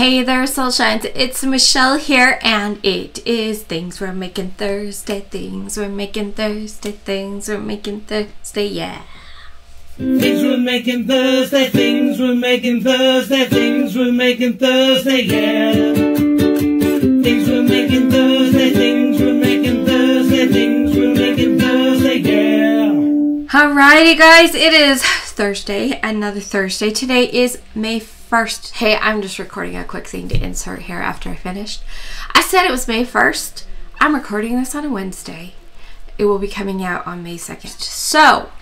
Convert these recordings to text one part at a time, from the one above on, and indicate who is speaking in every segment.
Speaker 1: Hey there, Soulshines. It's Michele here, and it is Things We're Making Thursday. Things We're Making Thursday. Things We're Making Thursday. Yeah.
Speaker 2: Things we're making Thursday, things we're making Thursday, things we're making Thursday, yeah. Things we're making Thursday, things we're making Thursday, things we're making Thursday, yeah.
Speaker 1: Alrighty, guys, it is Thursday, another Thursday. Today is May 1st. Hey, I'm just recording a quick thing to insert here after I finished. I said it was May 1st. I'm recording this on a Wednesday. It will be coming out on May 2nd. So,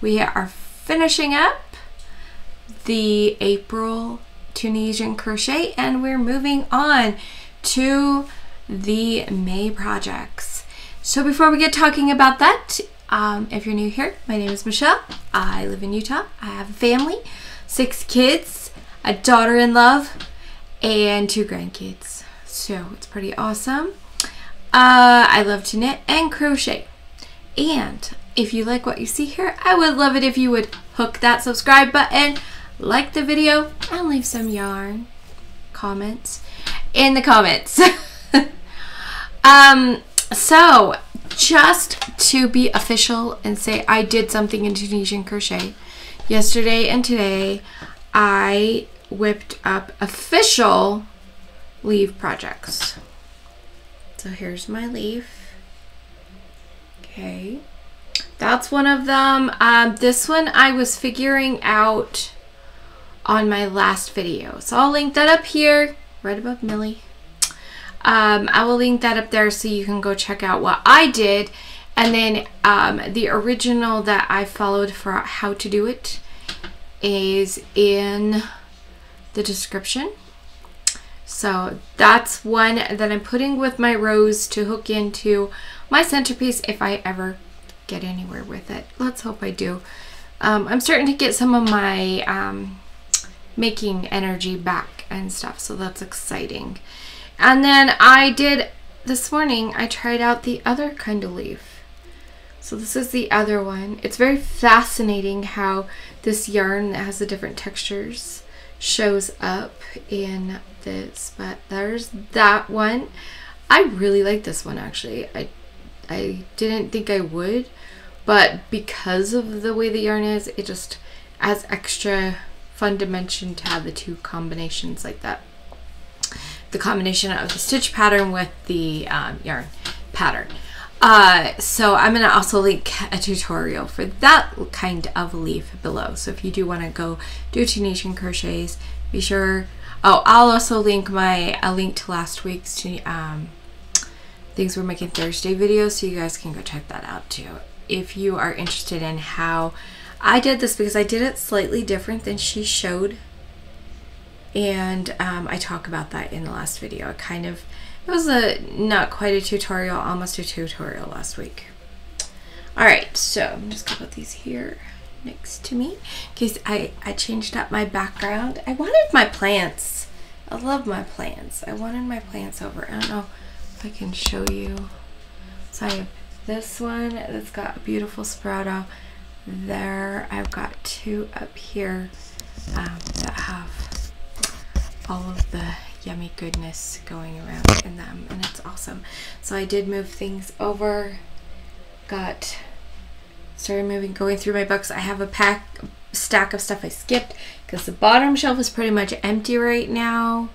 Speaker 1: we are finishing up the April Tunisian crochet and we're moving on to the May projects. So before we get talking about that, um, if you're new here, my name is Michele. I live in Utah. I have a family, six kids, a daughter in love, and two grandkids. So it's pretty awesome. Uh, I love to knit and crochet. And if you like what you see here, I would love it if you would hook that subscribe button, like the video, and leave some yarn comments in the comments. um, so, just to be official and say I did something in Tunisian crochet, yesterday and today I whipped up official leaf projects. So here's my leaf. Okay. That's one of them. Um, this one I was figuring out on my last video. So I'll link that up here, right above Millie. Um, I will link that up there so you can go check out what I did. And then um, the original that I followed for how to do it is in the description. So that's one that I'm putting with my rose to hook into my centerpiece if I ever get anywhere with it. Let's hope I do. Um, I'm starting to get some of my um, making energy back and stuff, so that's exciting. And then I did, this morning, I tried out the other kind of leaf. So this is the other one. It's very fascinating how this yarn has the different textures shows up in this, but there's that one. I really like this one actually. I I didn't think I would, but because of the way the yarn is, it just adds extra fun dimension to have the two combinations like that. The combination of the stitch pattern with the um, yarn pattern. Uh, so I'm going to also link a tutorial for that kind of leaf below. So if you do want to go do Tunisian crochets, be sure. Oh, I'll also link my a link to last week's um, things we're making Thursday video, so you guys can go check that out too. If you are interested in how I did this because I did it slightly different than she showed, and um, I talk about that in the last video. It kind of it was a not quite a tutorial, almost a tutorial last week. All right, so I'm just gonna put these here next to me in case I, I changed up my background. I wanted my plants. I love my plants. I wanted my plants over. I don't know if I can show you. So I have this one that's got a beautiful sprout out there. I've got two up here um, that have all of the yummy goodness going around in them and it's awesome. So I did move things over. Got started moving, going through my books. I have a pack stack of stuff I skipped because the bottom shelf is pretty much empty right now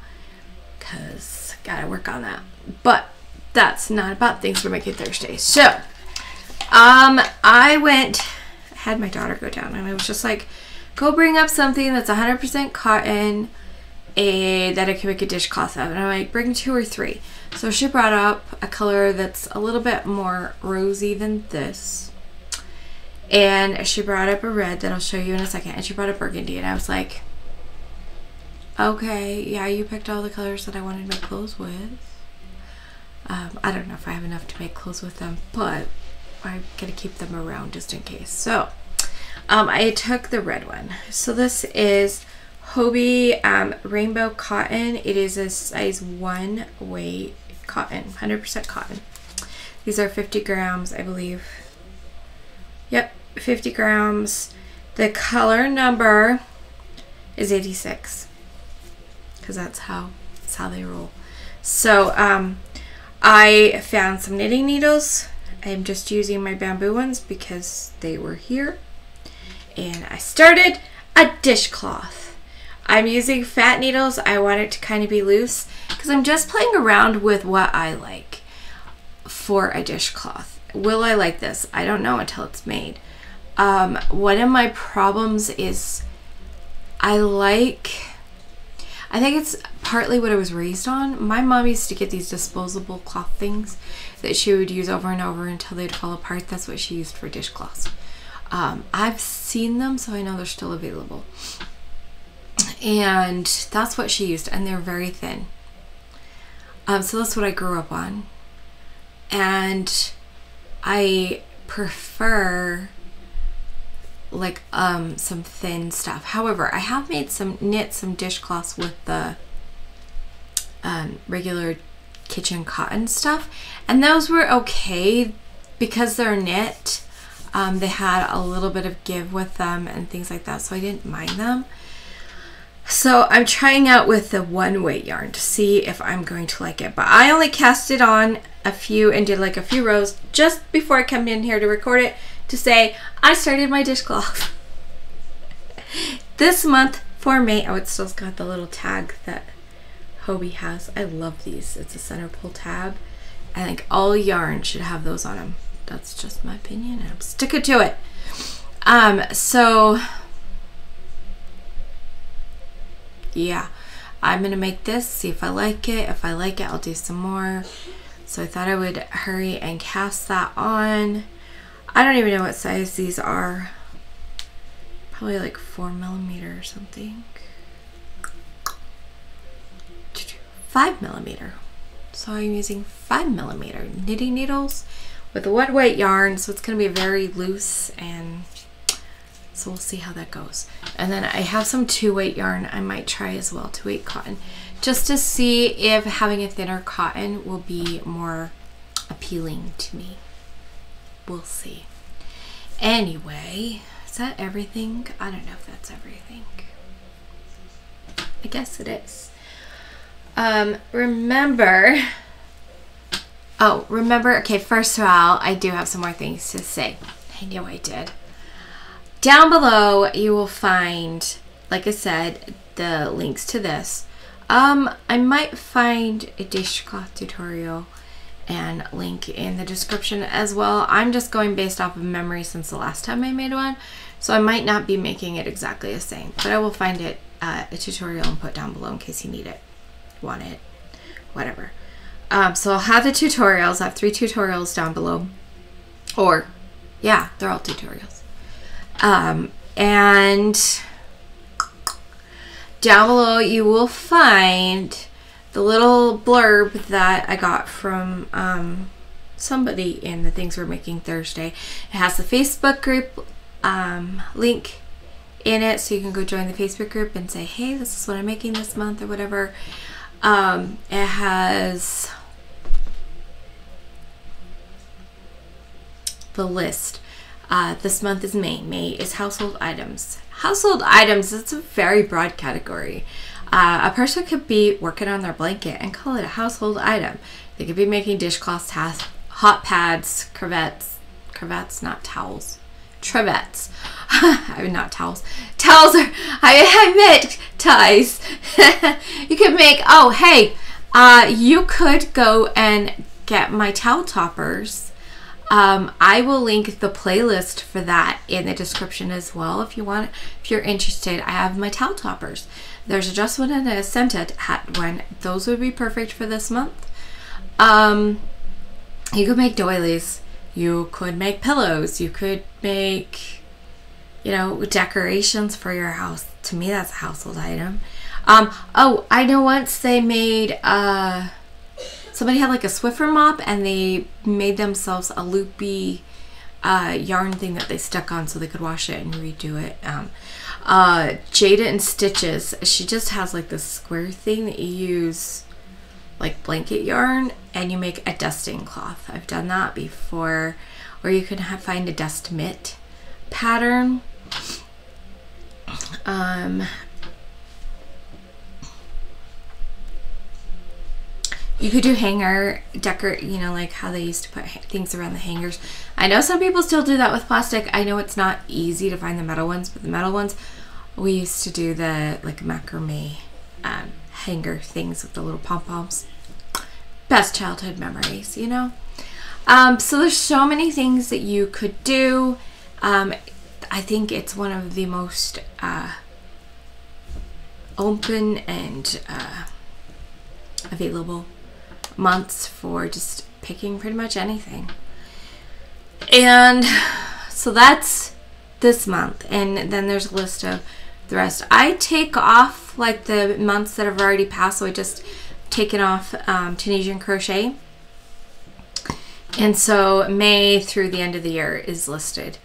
Speaker 1: because gotta work on that. But that's not about things for my kid Thursday. So, um, I went, had my daughter go down and I was just like, go bring up something that's 100% cotton a, that I can make a dishcloth of. And I'm like, bring two or three. So she brought up a color that's a little bit more rosy than this. And she brought up a red that I'll show you in a second. And she brought up burgundy. And I was like okay yeah you picked all the colors that I wanted to make clothes with. Um, I don't know if I have enough to make clothes with them but I'm gonna keep them around just in case. So um, I took the red one. So this is Hobbii um, rainbow cotton it is a size one weight cotton 100% cotton these are 50 grams I believe Yep, 50 grams. The color number is 86. because that's how that's how they roll. So um, I found some knitting needles. I'm just using my bamboo ones because they were here. And I started a dishcloth. I'm using fat needles. I want it to kind of be loose because I'm just playing around with what I like for a dishcloth. Will I like this? I don't know until it's made. Um, one of my problems is I like, I think it's partly what I was raised on. My mom used to get these disposable cloth things that she would use over and over until they'd fall apart. That's what she used for dishcloths. Um, I've seen them, so I know they're still available. And that's what she used, and they're very thin. Um, so that's what I grew up on. And I prefer like um some thin stuff. However, I have made some knit some dishcloths with the um, regular kitchen cotton stuff, and those were okay because they're knit. Um, they had a little bit of give with them and things like that, so I didn't mind them. So I'm trying out with the one weight yarn to see if I'm going to like it. But I only cast it on a few and did like a few rows just before I come in here to record it to say I started my dishcloth. this month for May, oh it's still got the little tag that Hobbii has. I love these. It's a center pull tab. I think all yarn should have those on them. That's just my opinion and I'm sticking to it. Um, so yeah, I'm gonna make this, see if I like it. If I like it, I'll do some more. So I thought I would hurry and cast that on. I don't even know what size these are. Probably like four millimeter or something. Five millimeter. So I'm using five millimeter knitting needles with a wet weight yarn. So it's gonna be very loose and so we'll see how that goes. And then I have some two weight yarn I might try as well, two weight cotton, just to see if having a thinner cotton will be more appealing to me. We'll see. Anyway, is that everything? I don't know if that's everything. I guess it is. Um, remember, oh, remember, okay, first of all, I do have some more things to say. I knew I did. Down below, you will find, like I said, the links to this. Um, I might find a dishcloth tutorial and link in the description as well. I'm just going based off of memory since the last time I made one, so I might not be making it exactly the same, but I will find it uh, a tutorial and put down below in case you need it, want it, whatever. Um, so I'll have the tutorials. I have three tutorials down below, or yeah, they're all tutorials. Um, and down below you will find the little blurb that I got from um, somebody in the things we're making Thursday. It has the Facebook group um, link in it so you can go join the Facebook group and say, hey, this is what I'm making this month or whatever. Um, it has the list uh, this month is May. May is household items. Household items, it's a very broad category. Uh, a person could be working on their blanket and call it a household item. They could be making dishcloths, hot pads, crevettes, crevettes, not towels, trevettes. I mean, not towels. Towels are, I, I ties. you could make, oh, hey, uh, you could go and get my towel toppers um, I will link the playlist for that in the description as well if you want. If you're interested, I have my towel toppers. There's a just one and a scented hat one. Those would be perfect for this month. Um, you could make doilies. You could make pillows. You could make, you know, decorations for your house. To me, that's a household item. Um, oh, I know once they made, uh, somebody had like a Swiffer mop and they made themselves a loopy uh, yarn thing that they stuck on so they could wash it and redo it. Um, uh, Jayda InStitches, she just has like this square thing that you use like blanket yarn and you make a dusting cloth. I've done that before. Or you can have, find a dust mitt pattern. Um, you could do hanger decor, you know, like how they used to put things around the hangers. I know some people still do that with plastic. I know it's not easy to find the metal ones, but the metal ones, we used to do the like macrame um, hanger things with the little pom poms. Best childhood memories, you know. Um, so there's so many things that you could do. Um, I think it's one of the most uh, open and uh, available months for just picking pretty much anything. And so that's this month. And then there's a list of the rest. I take off like the months that have already passed. So I just taken off um, Tunisian crochet. And so May through the end of the year is listed.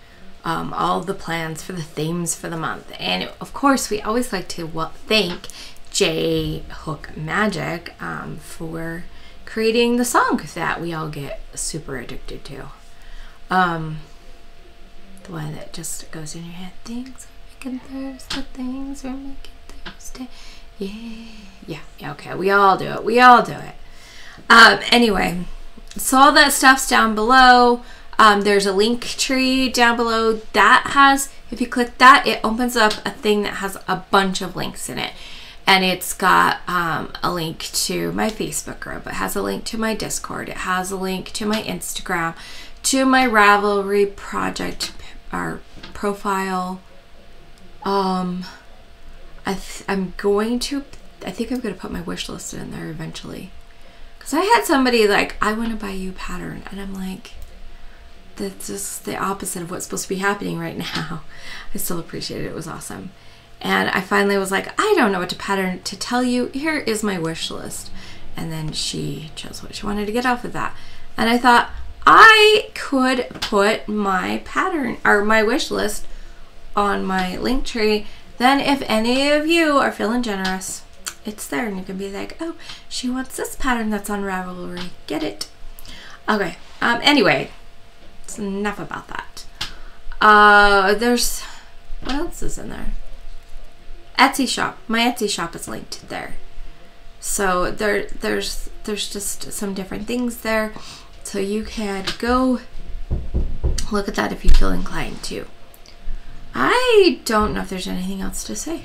Speaker 1: Um, all the plans for the themes for the month. And of course, we always like to thank J Hook Magic um, for creating the song that we all get super addicted to. Um, the one that just goes in your head. Things are making Thursday. Things are making Thursday. Yeah, yeah, yeah. Okay, we all do it. We all do it. Um, anyway, so all that stuff's down below. Um, there's a link tree down below that has, if you click that, it opens up a thing that has a bunch of links in it. And it's got um, a link to my Facebook group. It has a link to my Discord. It has a link to my Instagram, to my Ravelry project or profile. Um, I I'm going to, I think I'm going to put my wish list in there eventually. Because I had somebody like, I want to buy you a pattern. And I'm like, that's just the opposite of what's supposed to be happening right now. I still appreciate it. It was awesome. And I finally was like, I don't know what to pattern to tell you. Here is my wish list. And then she chose what she wanted to get off of that. And I thought I could put my pattern or my wish list on my link tree. Then if any of you are feeling generous, it's there and you can be like, oh, she wants this pattern that's on Ravelry. Get it. Okay. Um, anyway, it's enough about that. Uh, there's what else is in there? Etsy shop. My Etsy shop is linked there. So there, there's there's just some different things there. So you can go look at that if you feel inclined to. I don't know if there's anything else to say.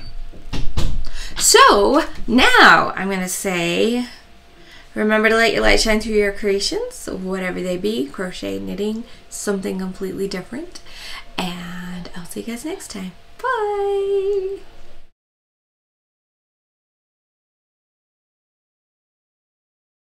Speaker 1: So now I'm going to say remember to let your light shine through your creations, whatever they be crochet, knitting, something completely different. And I'll see you guys next time. Bye.